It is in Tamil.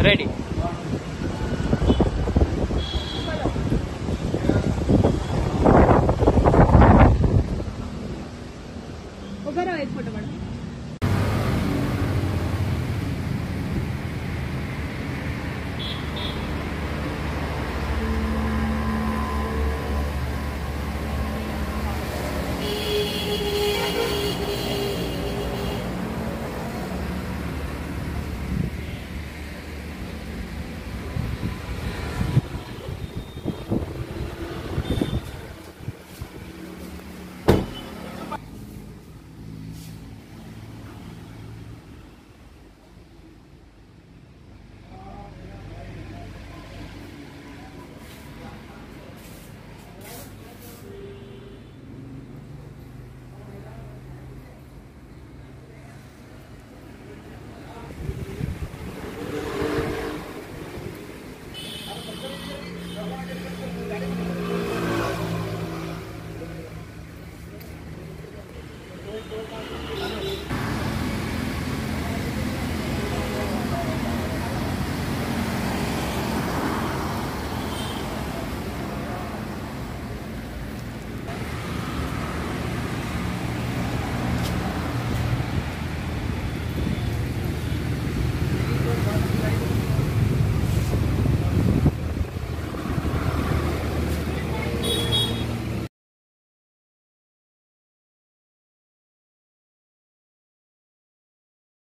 ready. ಒಬ್ಬರ ಐದು ಫೋಟೋ ಮೇಡಮ್